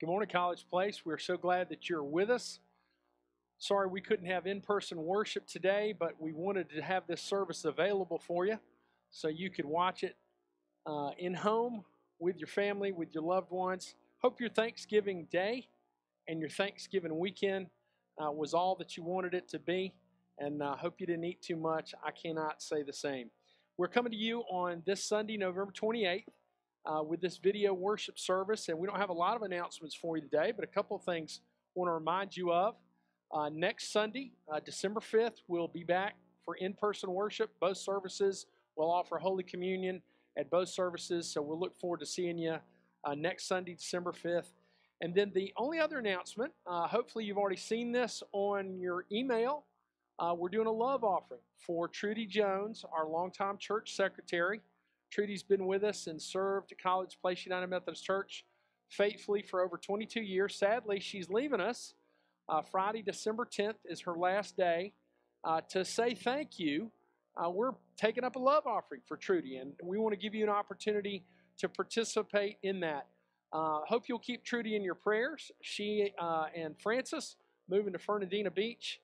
Good morning, College Place. We're so glad that you're with us. Sorry we couldn't have in person worship today, but we wanted to have this service available for you so you could watch it uh, in home with your family, with your loved ones. Hope your Thanksgiving day and your Thanksgiving weekend uh, was all that you wanted it to be, and uh, hope you didn't eat too much. I cannot say the same. We're coming to you on this Sunday, November 28th uh, with this video worship service. And we don't have a lot of announcements for you today, but a couple of things I want to remind you of. Uh, next Sunday, uh, December 5th, we'll be back for in person worship. Both services will offer Holy Communion at both services. So we'll look forward to seeing you uh, next Sunday, December 5th. And then the only other announcement, uh, hopefully you've already seen this on your email. Uh, we're doing a love offering for Trudy Jones, our longtime church secretary. Trudy's been with us and served College Place United Methodist Church faithfully for over 22 years. Sadly, she's leaving us. Uh, Friday, December 10th is her last day. Uh, to say thank you, uh, we're taking up a love offering for Trudy, and we want to give you an opportunity to participate in that. Uh, hope you'll keep Trudy in your prayers. She uh, and Francis moving to Fernandina Beach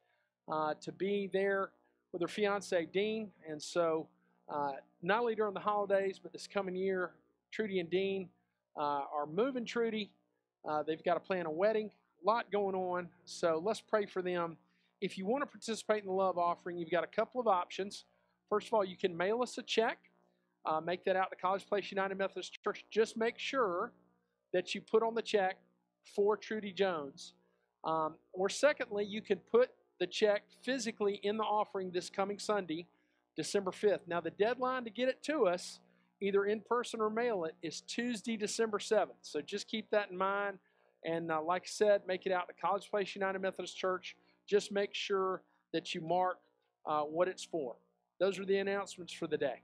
uh, to be there with her fiance Dean, and so uh, not only during the holidays, but this coming year, Trudy and Dean uh, are moving Trudy. Uh, they've got to plan a wedding, a lot going on. So let's pray for them. If you want to participate in the love offering, you've got a couple of options. First of all, you can mail us a check, uh, make that out to College Place United Methodist Church. Just make sure that you put on the check for Trudy Jones. Um, or secondly, you can put the check physically in the offering this coming Sunday December 5th. Now, the deadline to get it to us, either in person or mail it, is Tuesday, December 7th. So just keep that in mind. And uh, like I said, make it out to College Place United Methodist Church. Just make sure that you mark uh, what it's for. Those are the announcements for the day.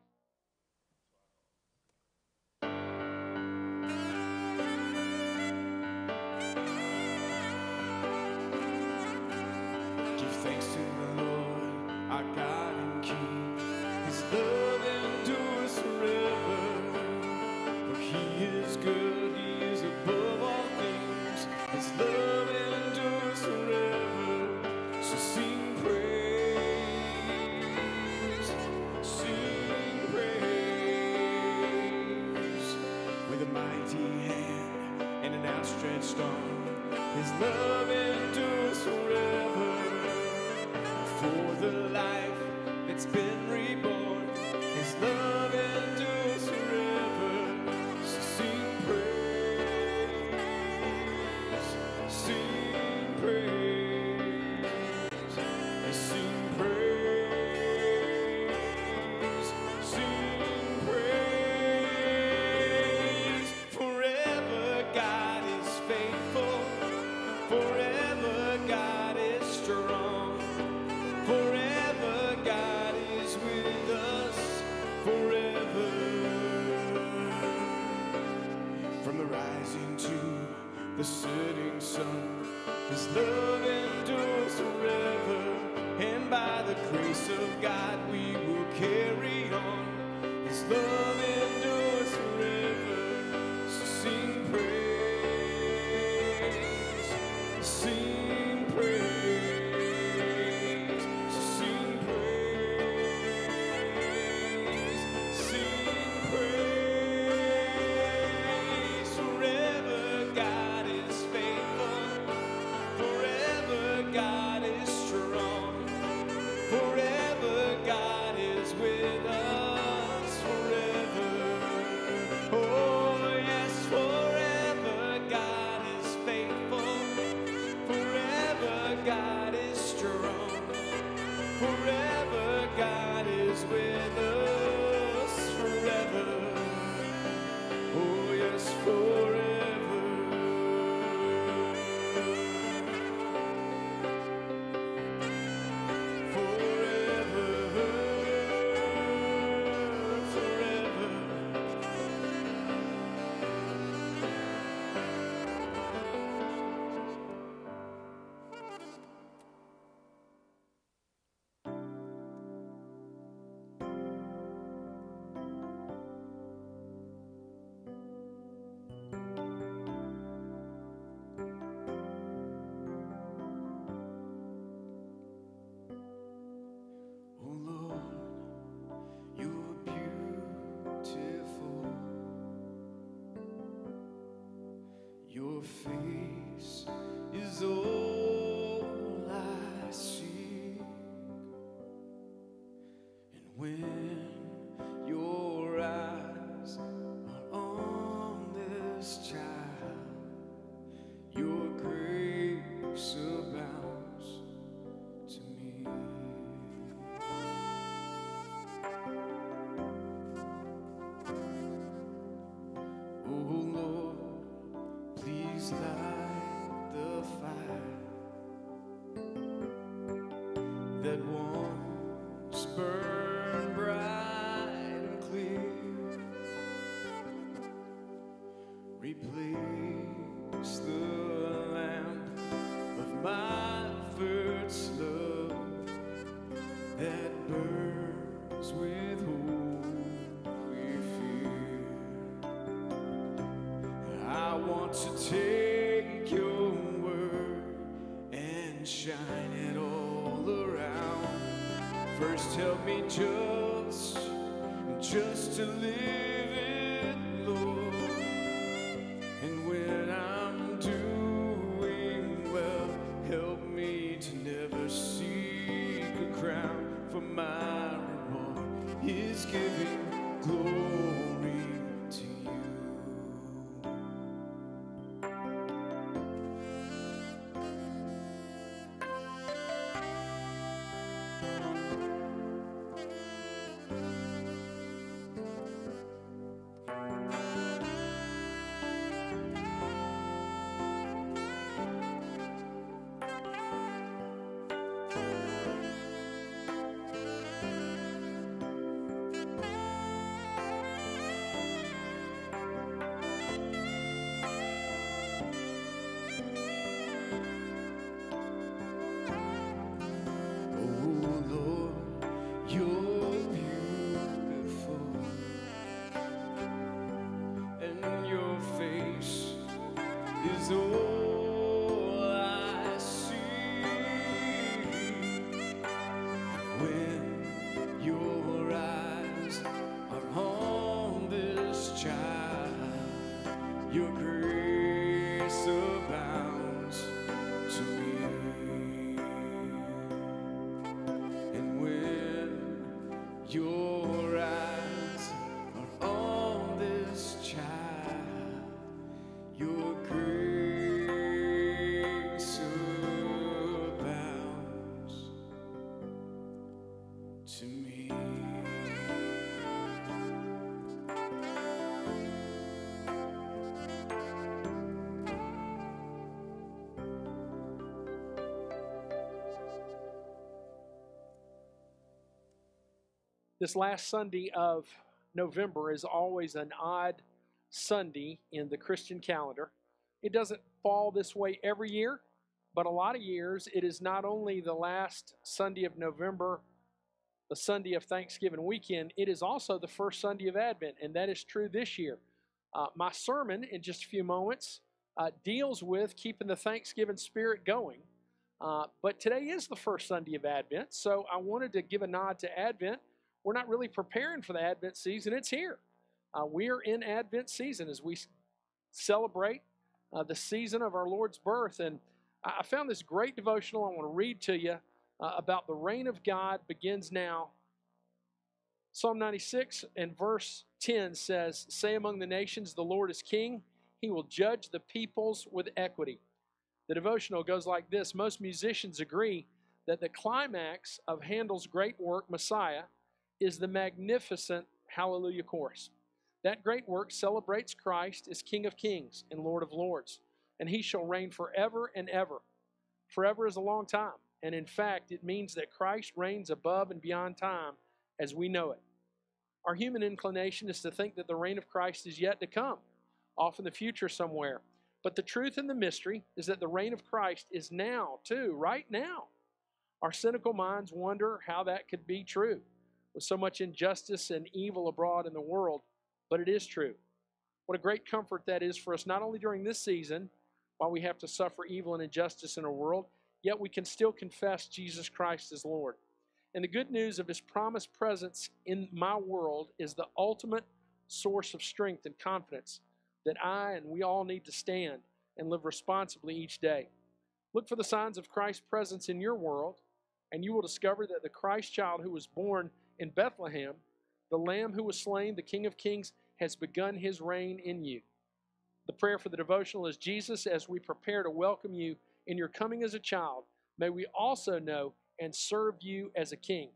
Forever and by the grace of God we will carry on. Is with us forever Your face is all I seek. And when that once This last Sunday of November is always an odd Sunday in the Christian calendar. It doesn't fall this way every year, but a lot of years it is not only the last Sunday of November, the Sunday of Thanksgiving weekend, it is also the first Sunday of Advent, and that is true this year. Uh, my sermon in just a few moments uh, deals with keeping the Thanksgiving spirit going. Uh, but today is the first Sunday of Advent, so I wanted to give a nod to Advent. We're not really preparing for the Advent season, it's here. Uh, we are in Advent season as we celebrate uh, the season of our Lord's birth. And I found this great devotional I want to read to you uh, about the reign of God begins now. Psalm 96 and verse 10 says, Say among the nations, the Lord is king. He will judge the peoples with equity. The devotional goes like this Most musicians agree that the climax of Handel's great work, Messiah, is the magnificent Hallelujah chorus. That great work celebrates Christ as King of Kings and Lord of Lords, and he shall reign forever and ever. Forever is a long time, and in fact, it means that Christ reigns above and beyond time as we know it. Our human inclination is to think that the reign of Christ is yet to come, off in the future somewhere. But the truth and the mystery is that the reign of Christ is now, too, right now. Our cynical minds wonder how that could be true with so much injustice and evil abroad in the world, but it is true. What a great comfort that is for us, not only during this season, while we have to suffer evil and injustice in our world, yet we can still confess Jesus Christ as Lord. And the good news of His promised presence in my world is the ultimate source of strength and confidence that I and we all need to stand and live responsibly each day. Look for the signs of Christ's presence in your world, and you will discover that the Christ child who was born in Bethlehem, the Lamb who was slain, the King of Kings, has begun his reign in you. The prayer for the devotional is Jesus, as we prepare to welcome you in your coming as a child, may we also know and serve you as a king.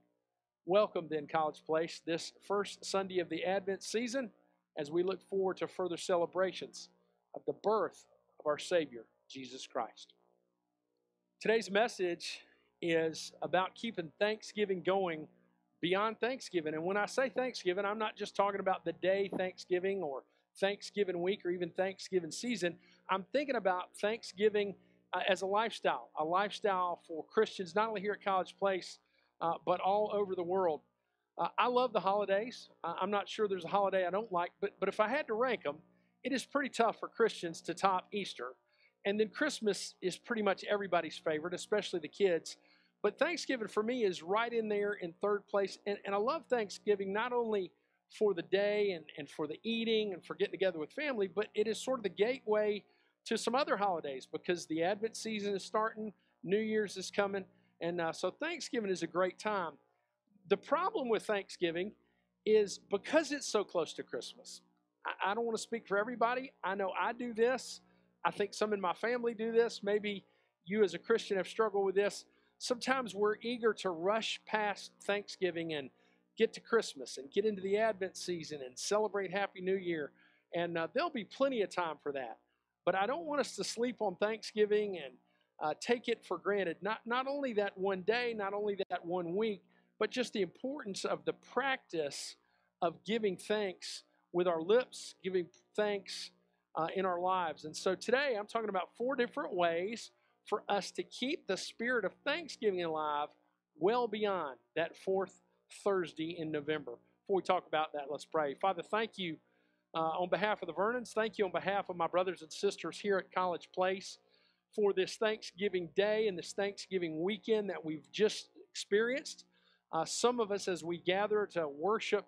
Welcome, then, College Place, this first Sunday of the Advent season as we look forward to further celebrations of the birth of our Savior, Jesus Christ. Today's message is about keeping Thanksgiving going beyond Thanksgiving. And when I say Thanksgiving, I'm not just talking about the day Thanksgiving or Thanksgiving week or even Thanksgiving season. I'm thinking about Thanksgiving uh, as a lifestyle, a lifestyle for Christians, not only here at College Place, uh, but all over the world. Uh, I love the holidays. I'm not sure there's a holiday I don't like, but, but if I had to rank them, it is pretty tough for Christians to top Easter. And then Christmas is pretty much everybody's favorite, especially the kids. But Thanksgiving for me is right in there in third place. And, and I love Thanksgiving not only for the day and, and for the eating and for getting together with family, but it is sort of the gateway to some other holidays because the Advent season is starting, New Year's is coming, and uh, so Thanksgiving is a great time. The problem with Thanksgiving is because it's so close to Christmas. I, I don't want to speak for everybody. I know I do this. I think some in my family do this. Maybe you as a Christian have struggled with this. Sometimes we're eager to rush past Thanksgiving and get to Christmas and get into the Advent season and celebrate Happy New Year. And uh, there'll be plenty of time for that. But I don't want us to sleep on Thanksgiving and uh, take it for granted. Not, not only that one day, not only that one week, but just the importance of the practice of giving thanks with our lips, giving thanks uh, in our lives. And so today I'm talking about four different ways for us to keep the spirit of Thanksgiving alive well beyond that fourth Thursday in November. Before we talk about that, let's pray. Father, thank you uh, on behalf of the Vernons. Thank you on behalf of my brothers and sisters here at College Place for this Thanksgiving day and this Thanksgiving weekend that we've just experienced. Uh, some of us, as we gather to worship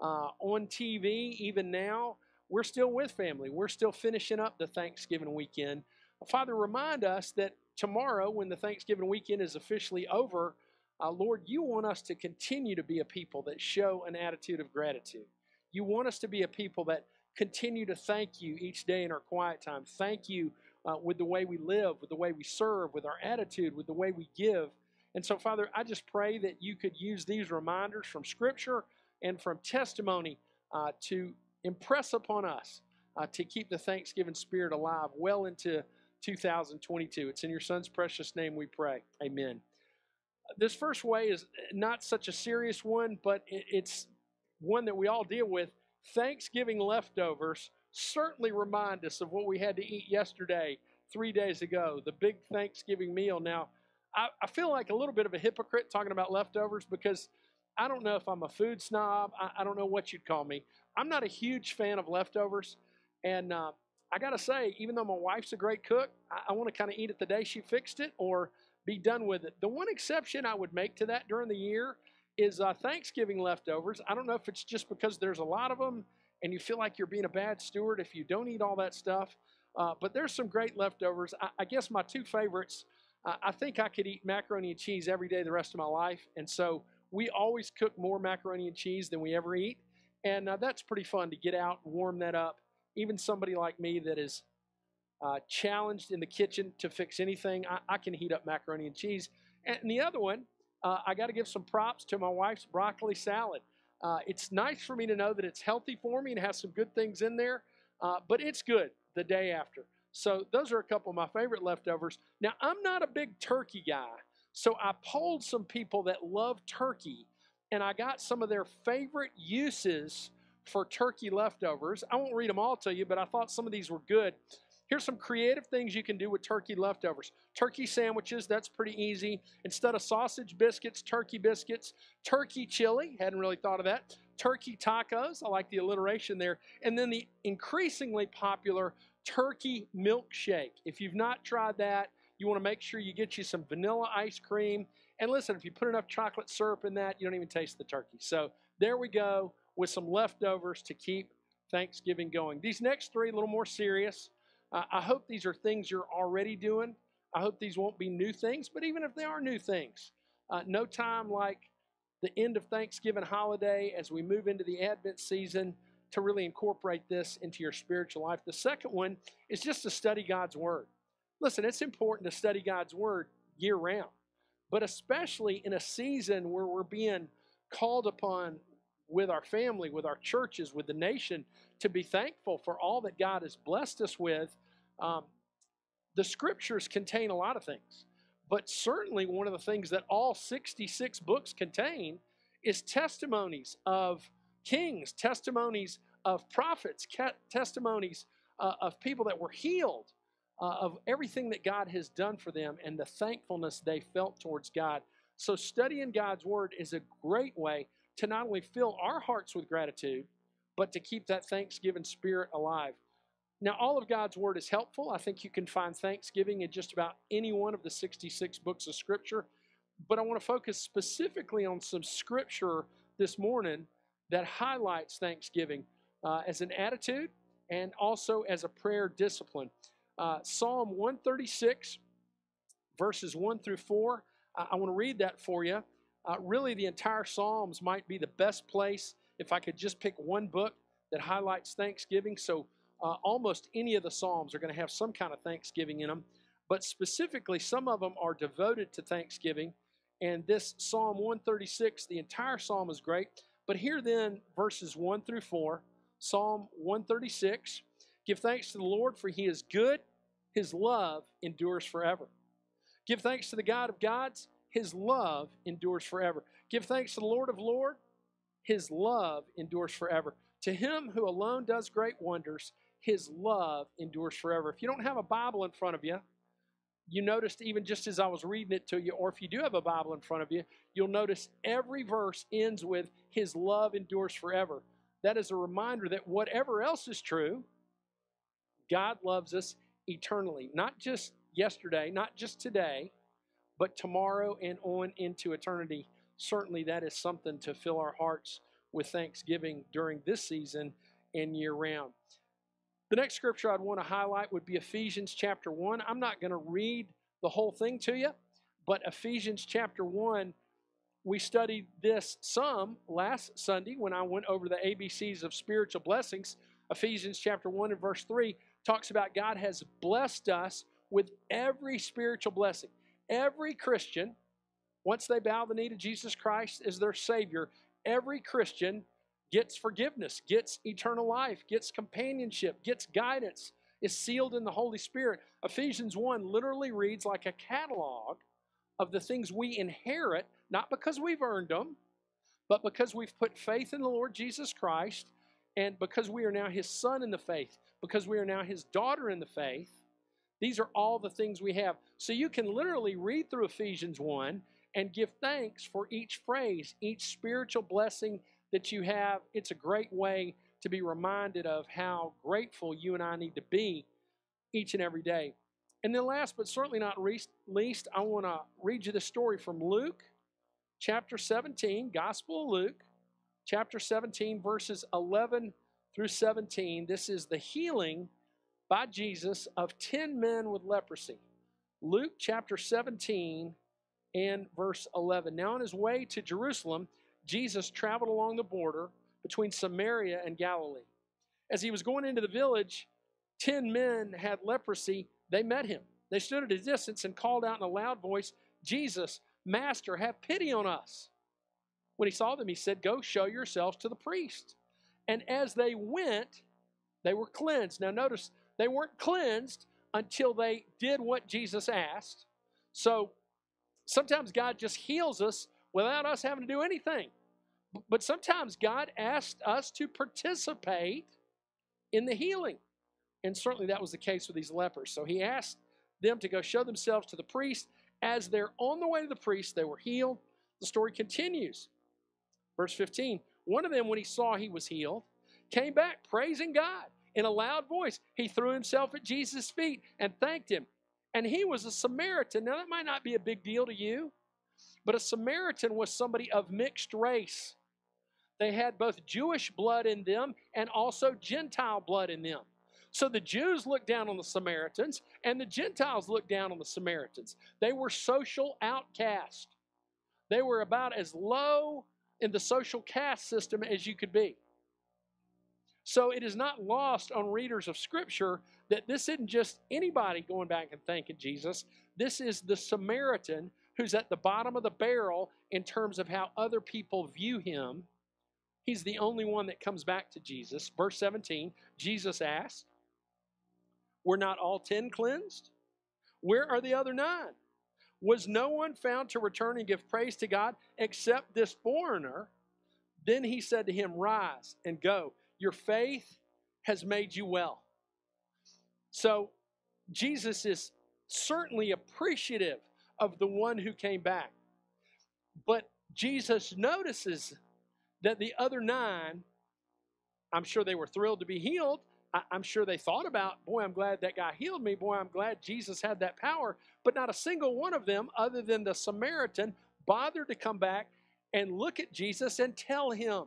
uh, on TV, even now, we're still with family. We're still finishing up the Thanksgiving weekend. Father, remind us that tomorrow, when the Thanksgiving weekend is officially over, uh, Lord, you want us to continue to be a people that show an attitude of gratitude. You want us to be a people that continue to thank you each day in our quiet time. Thank you uh, with the way we live, with the way we serve, with our attitude, with the way we give. And so, Father, I just pray that you could use these reminders from Scripture and from testimony uh, to impress upon us uh, to keep the Thanksgiving spirit alive well into 2022. It's in your Son's precious name we pray. Amen. This first way is not such a serious one, but it's one that we all deal with. Thanksgiving leftovers certainly remind us of what we had to eat yesterday, three days ago, the big Thanksgiving meal. Now, I, feel like a little bit of a hypocrite talking about leftovers because I don't know if I'm a food snob. I, I don't know what you'd call me. I'm not a huge fan of leftovers. And uh, I got to say, even though my wife's a great cook, I, I want to kind of eat it the day she fixed it or be done with it. The one exception I would make to that during the year is uh, Thanksgiving leftovers. I don't know if it's just because there's a lot of them and you feel like you're being a bad steward if you don't eat all that stuff. Uh, but there's some great leftovers. I, I guess my two favorites, uh, I think I could eat macaroni and cheese every day the rest of my life. And so we always cook more macaroni and cheese than we ever eat. And uh, that's pretty fun to get out and warm that up. Even somebody like me that is uh, challenged in the kitchen to fix anything, I, I, can heat up macaroni and cheese. And the other one, uh, I got to give some props to my wife's broccoli salad. Uh, it's nice for me to know that it's healthy for me and has some good things in there, uh, but it's good the day after. So those are a couple of my favorite leftovers. Now, I'm not a big turkey guy, so I polled some people that love turkey, and I got some of their favorite uses for turkey leftovers. I won't read them all to you, but I thought some of these were good. Here's some creative things you can do with turkey leftovers. Turkey sandwiches, that's pretty easy. Instead of sausage biscuits, turkey biscuits. Turkey chili, hadn't really thought of that. Turkey tacos, I like the alliteration there. And then the increasingly popular turkey milkshake. If you've not tried that, you want to make sure you get you some vanilla ice cream. And listen, if you put enough chocolate syrup in that, you don't even taste the turkey. So there we go with some leftovers to keep Thanksgiving going. These next three, a little more serious. Uh, I hope these are things you're already doing. I hope these won't be new things, but even if they are new things, uh, no time like the end of Thanksgiving holiday as we move into the Advent season to really incorporate this into your spiritual life. The second one is just to study God's Word. Listen, it's important to study God's Word year round, but especially in a season where we're being called upon with our family, with our churches, with the nation to be thankful for all that God has blessed us with. Um, the scriptures contain a lot of things, but certainly one of the things that all 66 books contain is testimonies of kings, testimonies of prophets, testimonies uh, of people that were healed, uh, of everything that God has done for them and the thankfulness they felt towards God. So, studying God's Word is a great way to not only fill our hearts with gratitude, but to keep that Thanksgiving spirit alive. Now, all of God's Word is helpful. I think you can find Thanksgiving in just about any one of the 66 books of Scripture. But I want to focus specifically on some Scripture this morning that highlights Thanksgiving uh, as an attitude and also as a prayer discipline. Uh, Psalm 136, verses 1 through 4. I, I want to read that for you. Uh, really, the entire Psalms might be the best place if I could just pick one book that highlights Thanksgiving. So, uh, almost any of the Psalms are going to have some kind of Thanksgiving in them, but specifically, some of them are devoted to Thanksgiving. And this Psalm 136, the entire psalm is great. But here then, verses 1 through 4, Psalm 136 Give thanks to the Lord, for he is good, his love endures forever. Give thanks to the God of gods, his love endures forever. Give thanks to the Lord of Lords, his love endures forever. To him who alone does great wonders, his love endures forever. If you don't have a Bible in front of you, you noticed even just as I was reading it to you, or if you do have a Bible in front of you, you'll notice every verse ends with His love endures forever. That is a reminder that whatever else is true, God loves us eternally. Not just yesterday, not just today, but tomorrow and on into eternity. Certainly, that is something to fill our hearts with thanksgiving during this season and year round. The next scripture I'd want to highlight would be Ephesians chapter 1. I'm not going to read the whole thing to you, but Ephesians chapter 1, we studied this some last Sunday when I went over the ABCs of spiritual blessings. Ephesians chapter 1 and verse 3 talks about God has blessed us with every spiritual blessing. Every Christian, once they bow the knee to Jesus Christ as their Savior, every Christian gets forgiveness, gets eternal life, gets companionship, gets guidance, is sealed in the Holy Spirit. Ephesians 1 literally reads like a catalog of the things we inherit, not because we've earned them, but because we've put faith in the Lord Jesus Christ, and because we are now His Son in the faith, because we are now His daughter in the faith. These are all the things we have. So you can literally read through Ephesians 1 and give thanks for each phrase, each spiritual blessing that you have. It's a great way to be reminded of how grateful you and I need to be each and every day. And then, last but certainly not least, I want to read you the story from Luke chapter 17, Gospel of Luke, chapter 17, verses 11 through 17. This is the healing by Jesus of 10 men with leprosy. Luke chapter 17 and verse 11. Now, on his way to Jerusalem, Jesus traveled along the border between Samaria and Galilee. As he was going into the village, ten men had leprosy. They met him. They stood at a distance and called out in a loud voice, Jesus, Master, have pity on us. When he saw them, he said, Go show yourselves to the priest. And as they went, they were cleansed. Now, notice they weren't cleansed until they did what Jesus asked. So sometimes God just heals us without us having to do anything. But sometimes God asked us to participate in the healing. And certainly that was the case with these lepers. So he asked them to go show themselves to the priest. As they're on the way to the priest, they were healed. The story continues. Verse 15 One of them, when he saw he was healed, came back praising God in a loud voice. He threw himself at Jesus' feet and thanked him. And he was a Samaritan. Now, that might not be a big deal to you, but a Samaritan was somebody of mixed race. They had both Jewish blood in them and also Gentile blood in them. So the Jews looked down on the Samaritans, and the Gentiles looked down on the Samaritans. They were social outcasts. They were about as low in the social caste system as you could be. So it is not lost on readers of Scripture that this isn't just anybody going back and thanking Jesus. This is the Samaritan who's at the bottom of the barrel in terms of how other people view him. He's the only one that comes back to Jesus. Verse 17 Jesus asked, Were not all ten cleansed? Where are the other nine? Was no one found to return and give praise to God except this foreigner? Then he said to him, Rise and go. Your faith has made you well. So Jesus is certainly appreciative of the one who came back. But Jesus notices that the other nine, I'm sure they were thrilled to be healed. I, am sure they thought about, boy, I'm glad that guy healed me. Boy, I'm glad Jesus had that power. But not a single one of them, other than the Samaritan, bothered to come back and look at Jesus and tell him.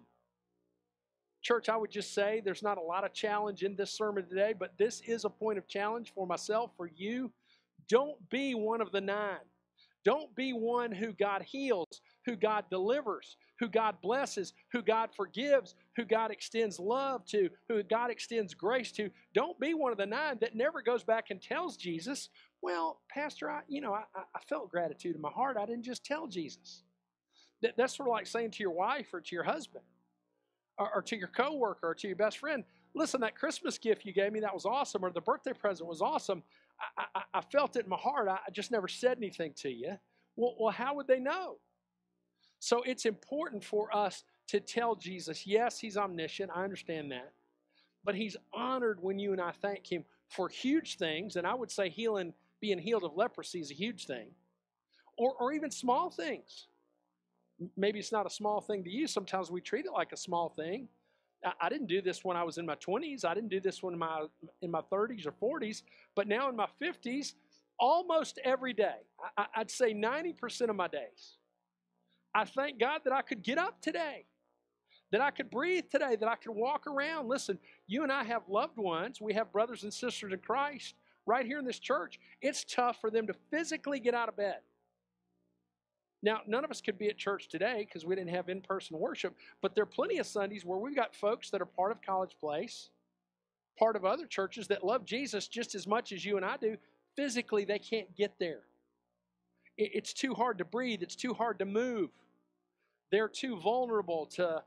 Church, I would just say there's not a lot of challenge in this sermon today, but this is a point of challenge for myself, for you. Don't be one of the nine. Don't be one who God heals, who God delivers, who God blesses, who God forgives, who God extends love to, who God extends grace to. Don't be one of the nine that never goes back and tells Jesus, well, Pastor, I, you know, I, I felt gratitude in my heart. I didn't just tell Jesus. That, that's sort of like saying to your wife or to your husband or, or to your coworker or to your best friend, listen, that Christmas gift you gave me, that was awesome, or the birthday present was awesome. I, I, I felt it in my heart. I, I just never said anything to you. Well, well, how would they know? So it's important for us to tell Jesus, yes, he's omniscient. I understand that. But he's honored when you and I thank him for huge things. And I would say healing, being healed of leprosy is a huge thing. Or, or even small things. Maybe it's not a small thing to you. Sometimes we treat it like a small thing. I, didn't do this when I was in my 20s. I didn't do this when my in my 30s or 40s. But now in my 50s, almost every day, I, I'd say 90% of my days, I thank God that I could get up today, that I could breathe today, that I could walk around. Listen, you and I have loved ones, we have brothers and sisters in Christ right here in this church. It's tough for them to physically get out of bed. Now, none of us could be at church today because we didn't have in person worship, but there are plenty of Sundays where we've got folks that are part of College Place, part of other churches that love Jesus just as much as you and I do, physically they can't get there. It's too hard to breathe, it's too hard to move. They're too vulnerable to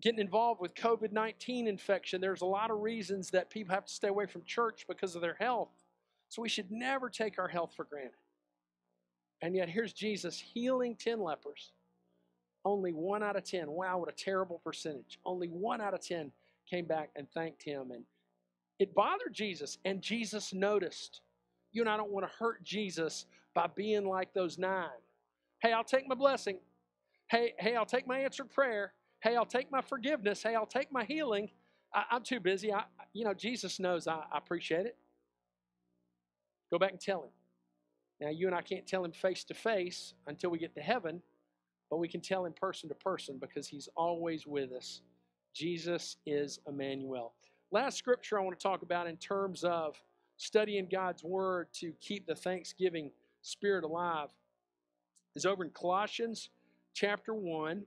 getting involved with COVID 19 infection. There's a lot of reasons that people have to stay away from church because of their health. So we should never take our health for granted. And yet, here's Jesus healing 10 lepers. Only one out of 10. Wow, what a terrible percentage. Only one out of 10 came back and thanked him. And it bothered Jesus, and Jesus noticed. You and I don't want to hurt Jesus by being like those nine. Hey, I'll take my blessing. Hey, hey, I'll take my answered prayer. Hey, I'll take my forgiveness. Hey, I'll take my healing. I, am too busy. I, you know, Jesus knows I, I appreciate it. Go back and tell him. Now, you and I can't tell him face to face until we get to heaven, but we can tell him person to person because he's always with us. Jesus is Emmanuel. Last scripture I want to talk about in terms of studying God's Word to keep the Thanksgiving spirit alive is over in Colossians chapter 1.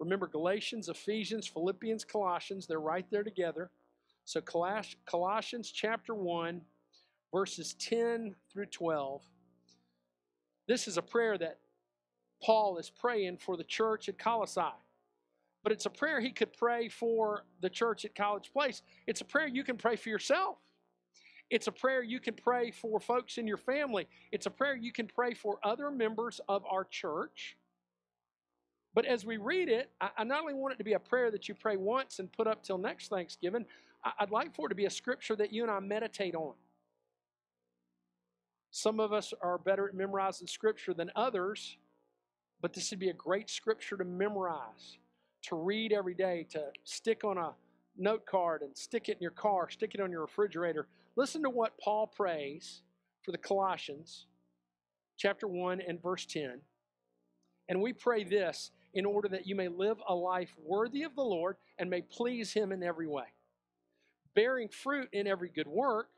Remember Galatians, Ephesians, Philippians, Colossians, they're right there together. So Colossians chapter 1, verses 10 through 12. This is a prayer that Paul is praying for the church at Colossae but it's a prayer he could pray for the church at College Place. It's a prayer you can pray for yourself. It's a prayer you can pray for folks in your family. It's a prayer you can pray for other members of our church. But as we read it, I not only want it to be a prayer that you pray once and put up till next Thanksgiving, I'd like for it to be a scripture that you and I meditate on. Some of us are better at memorizing scripture than others, but this would be a great scripture to memorize to read every day, to stick on a note card and stick it in your car, stick it on your refrigerator. Listen to what Paul prays for the Colossians, chapter 1 and verse 10. And we pray this in order that you may live a life worthy of the Lord and may please Him in every way. bearing fruit in every good work,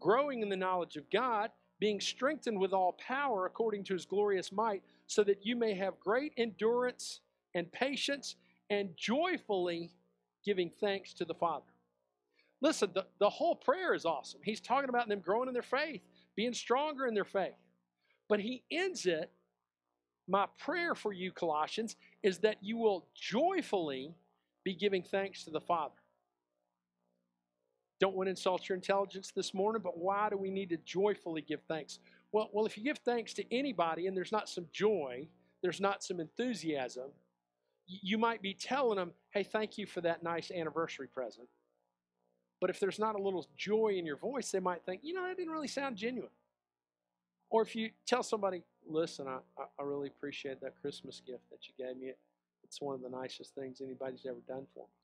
growing in the knowledge of God, being strengthened with all power according to his glorious might, so that you may have great endurance and patience and joyfully giving thanks to the Father. Listen, the, the whole prayer is awesome. He's talking about them growing in their faith, being stronger in their faith. But he ends it my prayer for you, Colossians, is that you will joyfully be giving thanks to the Father. Don't want to insult your intelligence this morning, but why do we need to joyfully give thanks? Well, well, if you give thanks to anybody and there's not some joy, there's not some enthusiasm, you might be telling them, hey, thank you for that nice anniversary present. But if there's not a little joy in your voice, they might think, you know, that didn't really sound genuine. Or if you tell somebody, listen, I, I really appreciate that Christmas gift that you gave me. It's one of the nicest things anybody's ever done for me.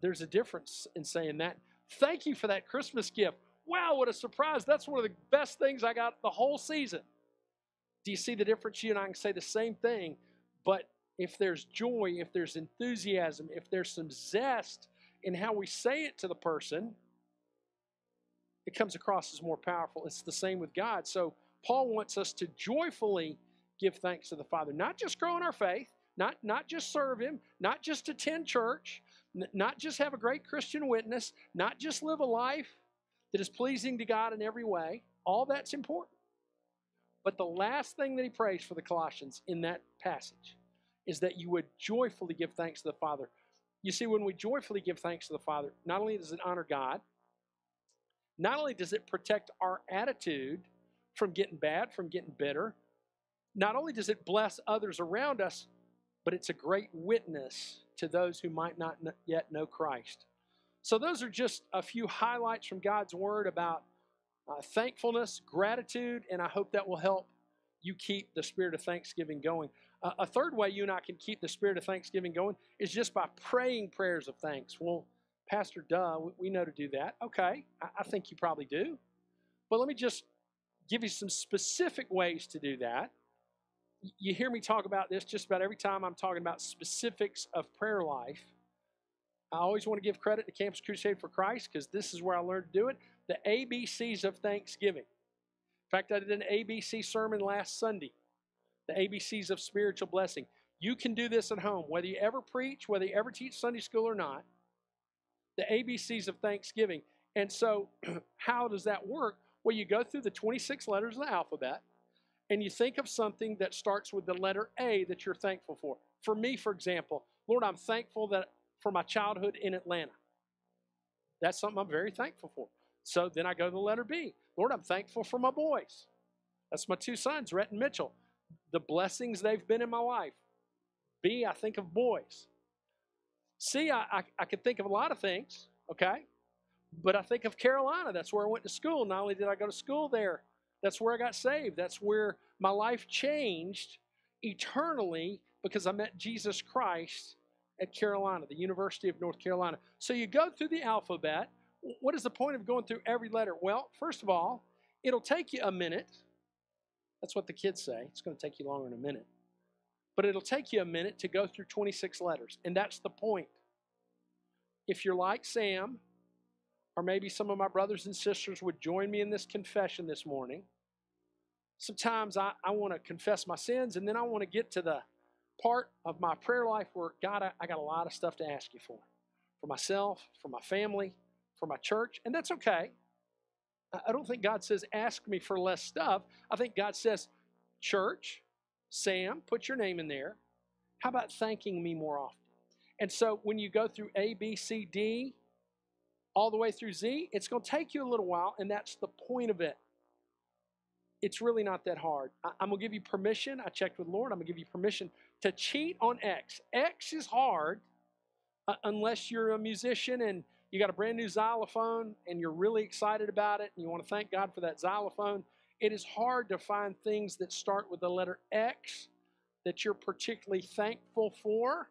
There's a difference in saying that. Thank you for that Christmas gift. Wow, what a surprise. That's one of the best things I got the whole season. Do you see the difference? You and I can say the same thing, but if there's joy, if there's enthusiasm, if there's some zest in how we say it to the person, it comes across as more powerful. It's the same with God. So Paul wants us to joyfully give thanks to the Father, not just grow in our faith, not, not just serve Him, not just attend church, not just have a great Christian witness, not just live a life that is pleasing to God in every way. All that's important. But the last thing that he prays for the Colossians in that passage is that you would joyfully give thanks to the Father. You see, when we joyfully give thanks to the Father, not only does it honor God, not only does it protect our attitude from getting bad, from getting bitter, not only does it bless others around us, but it's a great witness to those who might not yet know Christ. So, those are just a few highlights from God's Word about uh, thankfulness, gratitude, and I hope that will help you keep the spirit of thanksgiving going. Uh, a third way you and I can keep the spirit of thanksgiving going is just by praying prayers of thanks. Well, Pastor, duh, we know to do that. Okay, I think you probably do. But let me just give you some specific ways to do that. You hear me talk about this just about every time I'm talking about specifics of prayer life. I always want to give credit to Campus Crusade for Christ because this is where I learned to do it. The ABCs of Thanksgiving. In fact, I did an ABC sermon last Sunday. The ABCs of spiritual blessing. You can do this at home, whether you ever preach, whether you ever teach Sunday school or not the ABCs of Thanksgiving. And so, how does that work? Well, you go through the 26 letters of the alphabet and you think of something that starts with the letter A that you're thankful for. For me, for example, Lord, I'm thankful that for my childhood in Atlanta. That's something I'm very thankful for. So then I go to the letter B. Lord, I'm thankful for my boys. That's my two sons, Rhett and Mitchell. The blessings they've been in my life. B, I think of boys. See, I, I, I could think of a lot of things, okay? But I think of Carolina. That's where I went to school. Not only did I go to school there, that's where I got saved. That's where my life changed eternally because I met Jesus Christ at Carolina, the University of North Carolina. So you go through the alphabet. What is the point of going through every letter? Well, first of all, it'll take you a minute. That's what the kids say. It's going to take you longer than a minute but it'll take you a minute to go through 26 letters. And that's the point. If you're like Sam, or maybe some of my brothers and sisters would join me in this confession this morning, sometimes I, I want to confess my sins and then I want to get to the part of my prayer life where, God, I, I got a lot of stuff to ask you for. For myself, for my family, for my church, and that's okay. I don't think God says, ask me for less stuff. I think God says, church, Sam, put your name in there. How about thanking me more often? And so when you go through A, B, C, D, all the way through Z, it's going to take you a little while, and that's the point of it. It's really not that hard. I, am going to give you permission. I checked with Lord. I'm going to give you permission to cheat on X. X is hard uh, unless you're a musician and you got a brand new xylophone and you're really excited about it and you want to thank God for that xylophone it is hard to find things that start with the letter X that you're particularly thankful for.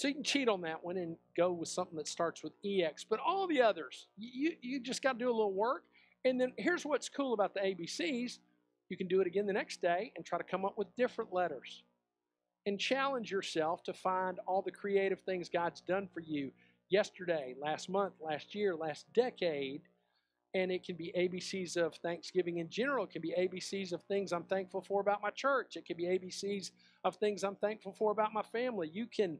So you can cheat on that one and go with something that starts with EX. But all the others, you, you just got to do a little work. And then here's what's cool about the ABCs you can do it again the next day and try to come up with different letters. And challenge yourself to find all the creative things God's done for you. yesterday, last month, last year, last decade. And it can be ABCs of Thanksgiving in general. It can be ABCs of things I'm thankful for about my church. It can be ABCs of things I'm thankful for about my family. You can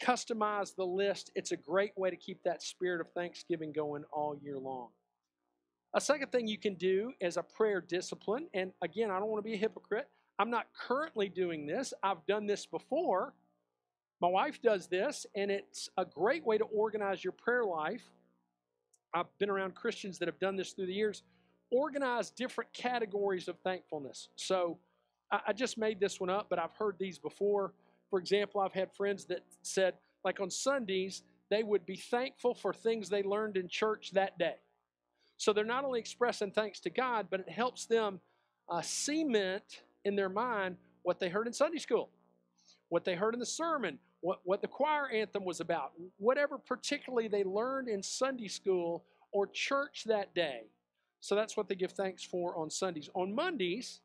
customize the list. It's a great way to keep that spirit of Thanksgiving going all year long. A second thing you can do is a prayer discipline. And again, I don't want to be a hypocrite. I'm not currently doing this, I've done this before. My wife does this, and it's a great way to organize your prayer life. I've been around Christians that have done this through the years. Organize different categories of thankfulness. So I, I just made this one up, but I've heard these before. For example, I've had friends that said, like on Sundays, they would be thankful for things they learned in church that day. So they're not only expressing thanks to God, but it helps them uh, cement in their mind what they heard in Sunday school, what they heard in the sermon, what, what the choir anthem was about, whatever particularly they learned in Sunday school or church that day. So that's what they give thanks for on Sundays. On Mondays,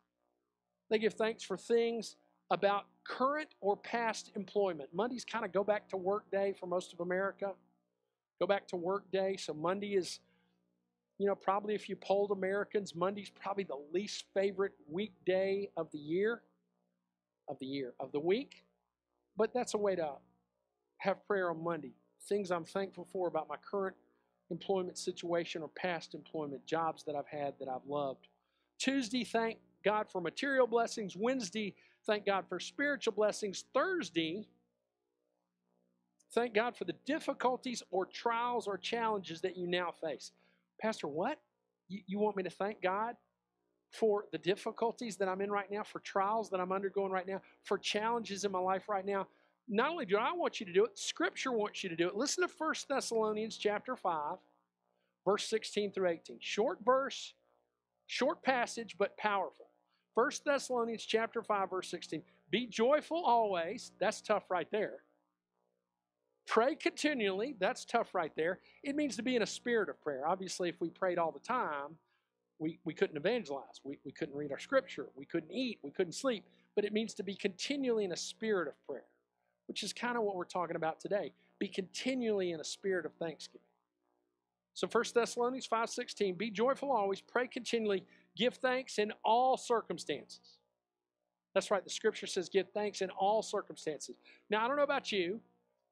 they give thanks for things about current or past employment. Mondays kind of go back to work day for most of America. Go back to work day. So Monday is, you know, probably if you polled Americans, Monday's probably the least favorite weekday of the year, of the year, of the week. But that's a way to have prayer on Monday. Things I'm thankful for about my current employment situation or past employment, jobs that I've had that I've loved. Tuesday, thank God for material blessings. Wednesday, thank God for spiritual blessings. Thursday, thank God for the difficulties or trials or challenges that you now face. Pastor, what? You, you want me to thank God for the difficulties that I'm in right now, for trials that I'm undergoing right now, for challenges in my life right now? Not only do I want you to do it, Scripture wants you to do it. Listen to 1 Thessalonians chapter 5, verse 16 through 18. Short verse, short passage, but powerful. 1 Thessalonians chapter 5 verse 16. Be joyful always. That's tough right there. Pray continually. That's tough right there. It means to be in a spirit of prayer. Obviously, if we prayed all the time, we, we couldn't evangelize. We, we couldn't read our scripture. We couldn't eat. We couldn't sleep. But it means to be continually in a spirit of prayer, which is kind of what we're talking about today. Be continually in a spirit of thanksgiving. So 1 Thessalonians 5:16, be joyful always, pray continually, give thanks in all circumstances. That's right, the scripture says give thanks in all circumstances. Now, I don't know about you,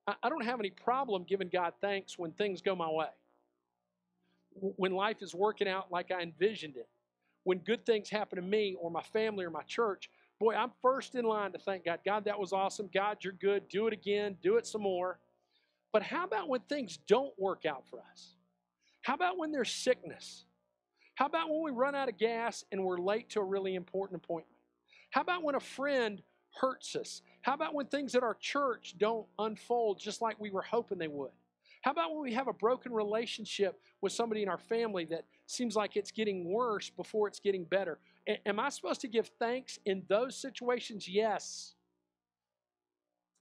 I don't have any problem giving God thanks when things go my way. When life is working out like I envisioned it. When good things happen to me or my family or my church, boy, I'm first in line to thank God. God, that was awesome. God, you're good. Do it again. Do it some more. But how about when things don't work out for us? How about when there's sickness? How about when we run out of gas and we're late to a really important appointment? How about when a friend hurts us? How about when things at our church don't unfold just like we were hoping they would? How about when we have a broken relationship with somebody in our family that seems like it's getting worse before it's getting better? A- am I supposed to give thanks in those situations? Yes.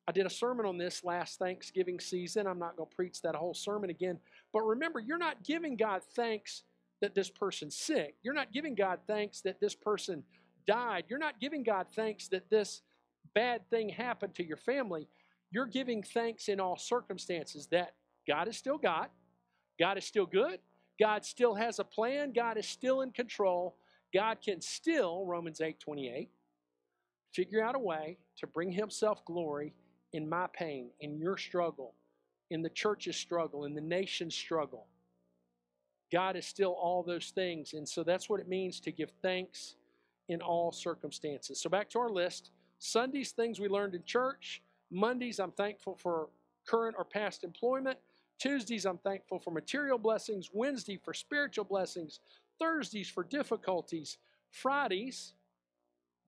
I did a sermon on this last Thanksgiving season. I'm not going to preach that whole sermon again. But remember, you're not giving God thanks that this person's sick. You're not giving God thanks that this person died. You're not giving God thanks that this bad thing happened to your family. You're giving thanks in all circumstances that God is still God. God is still good. God still has a plan. God is still in control. God can still, Romans 8 28, figure out a way to bring Himself glory in my pain, in your struggle, in the church's struggle, in the nation's struggle. God is still all those things. And so that's what it means to give thanks in all circumstances. So back to our list Sundays, things we learned in church. Mondays, I'm thankful for current or past employment. Tuesdays, I'm thankful for material blessings. Wednesday, for spiritual blessings. Thursdays, for difficulties. Fridays,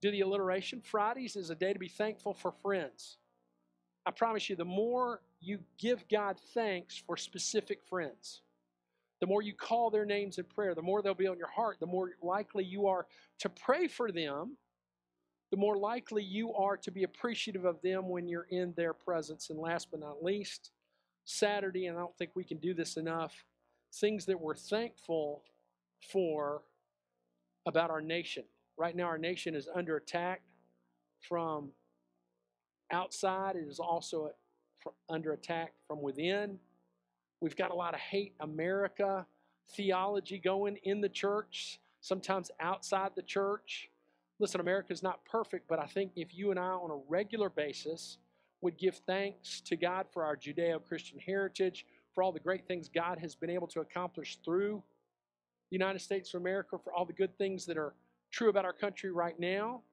do the alliteration. Fridays is a day to be thankful for friends. I promise you, the more you give God thanks for specific friends, the more you call their names in prayer, the more they'll be on your heart, the more likely you are to pray for them, the more likely you are to be appreciative of them when you're in their presence. And last but not least, Saturday, and I don't think we can do this enough, things that we're thankful for about our nation. Right now, our nation is under attack from outside, it is also under attack from within. We've got a lot of hate America theology going in the church, sometimes outside the church. Listen, America's not perfect, but I think if you and I, on a regular basis, would give thanks to God for our Judeo Christian heritage, for all the great things God has been able to accomplish through the United States of America, for all the good things that are true about our country right now.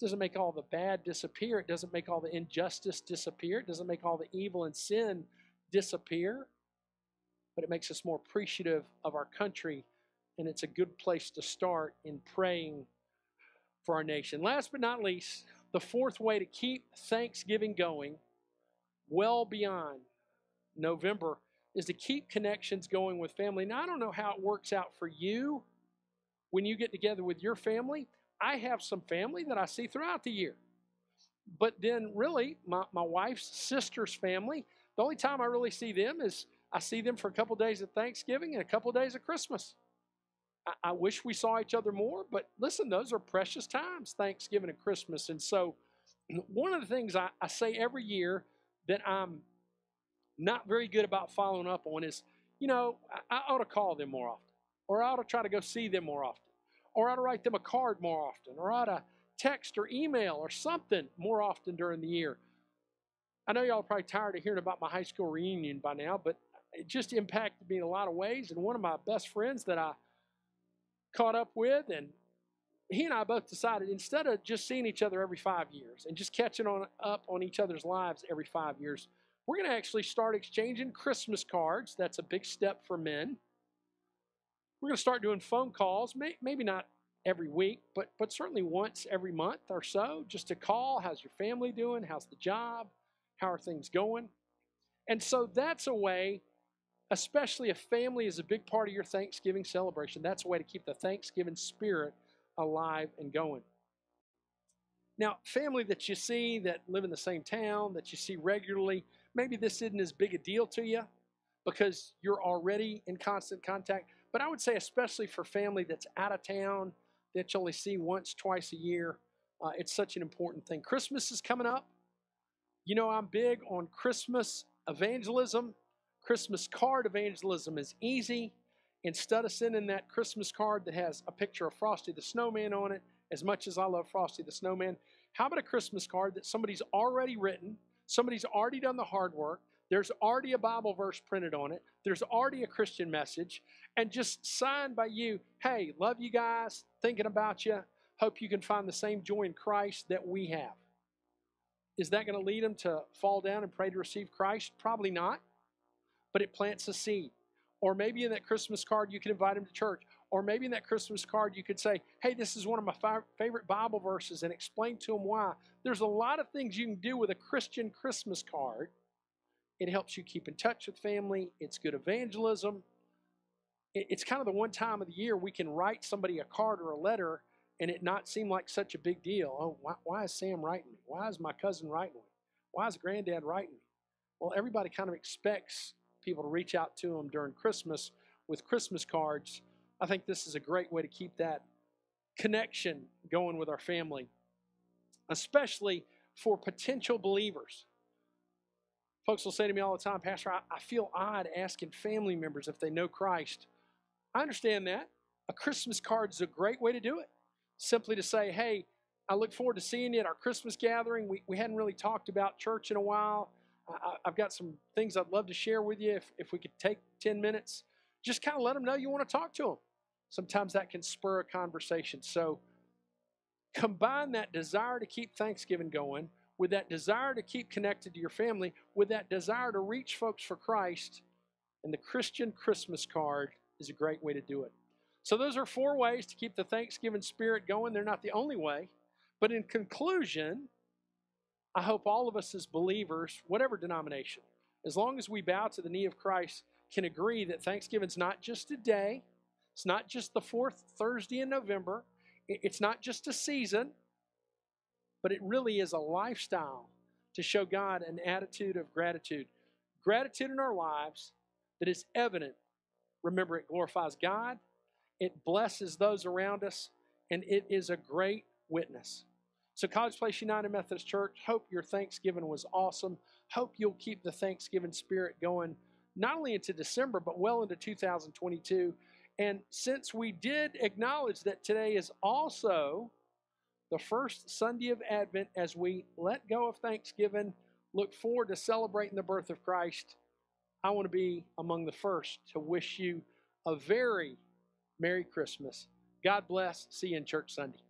It doesn't make all the bad disappear. It doesn't make all the injustice disappear. It doesn't make all the evil and sin disappear. But it makes us more appreciative of our country, and it's a good place to start in praying for our nation. Last but not least, the fourth way to keep Thanksgiving going well beyond November is to keep connections going with family. Now, I don't know how it works out for you when you get together with your family. I have some family that I see throughout the year. But then, really, my, my wife's sister's family, the only time I really see them is I see them for a couple days of Thanksgiving and a couple days of Christmas. I, I wish we saw each other more, but listen, those are precious times, Thanksgiving and Christmas. And so, one of the things I, I say every year that I'm not very good about following up on is, you know, I, I ought to call them more often, or I ought to try to go see them more often, or I ought to write them a card more often, or I ought to text or email or something more often during the year. I know y'all are probably tired of hearing about my high school reunion by now, but it just impacted me in a lot of ways. And one of my best friends that I caught up with, and he and I both decided instead of just seeing each other every five years and just catching on up on each other's lives every five years, we're going to actually start exchanging Christmas cards. That's a big step for men. We're going to start doing phone calls, may, maybe not every week, but but certainly once every month or so, just to call. How's your family doing? How's the job? How are things going? And so that's a way, especially if family is a big part of your Thanksgiving celebration, that's a way to keep the Thanksgiving spirit alive and going. Now, family that you see that live in the same town, that you see regularly, maybe this isn't as big a deal to you because you're already in constant contact. But I would say, especially for family that's out of town, that you only see once, twice a year, uh, it's such an important thing. Christmas is coming up. You know, I'm big on Christmas evangelism. Christmas card evangelism is easy. Instead of sending that Christmas card that has a picture of Frosty the Snowman on it, as much as I love Frosty the Snowman, how about a Christmas card that somebody's already written, somebody's already done the hard work, there's already a Bible verse printed on it, there's already a Christian message, and just signed by you, hey, love you guys, thinking about you, hope you can find the same joy in Christ that we have. Is that going to lead them to fall down and pray to receive Christ? Probably not, but it plants a seed. Or maybe in that Christmas card, you can invite them to church. Or maybe in that Christmas card, you could say, hey, this is one of my fi- favorite Bible verses and explain to them why. There's a lot of things you can do with a Christian Christmas card. It helps you keep in touch with family, it's good evangelism. It's kind of the one time of the year we can write somebody a card or a letter and it not seem like such a big deal. Oh, why, why is Sam writing me? Why is my cousin writing me? Why is granddad writing me? Well, everybody kind of expects people to reach out to them during Christmas with Christmas cards. I think this is a great way to keep that connection going with our family, especially for potential believers. Folks will say to me all the time, Pastor, I, I feel odd asking family members if they know Christ. I understand that. A Christmas card is a great way to do it simply to say, hey, I look forward to seeing you at our Christmas gathering. We, we hadn't really talked about church in a while. I, have got some things I'd love to share with you if, if we could take 10 minutes. Just kind of let them know you want to talk to them. Sometimes that can spur a conversation. So combine that desire to keep Thanksgiving going with that desire to keep connected to your family, with that desire to reach folks for Christ. And the Christian Christmas card is a great way to do it. So, those are four ways to keep the Thanksgiving spirit going. They're not the only way. But in conclusion, I hope all of us as believers, whatever denomination, as long as we bow to the knee of Christ, can agree that Thanksgiving's not just a day, it's not just the fourth Thursday in November, it's not just a season, but it really is a lifestyle to show God an attitude of gratitude. Gratitude in our lives that is evident. Remember, it glorifies God, it blesses those around us, and it is a great witness. So, College Place United Methodist Church, hope your Thanksgiving was awesome. Hope you'll keep the Thanksgiving spirit going not only into December, but well into 2022. And since we did acknowledge that today is also the first Sunday of Advent, as we let go of Thanksgiving, look forward to celebrating the birth of Christ, I want to be among the first to wish you a very Merry Christmas. God bless. See you in church Sunday.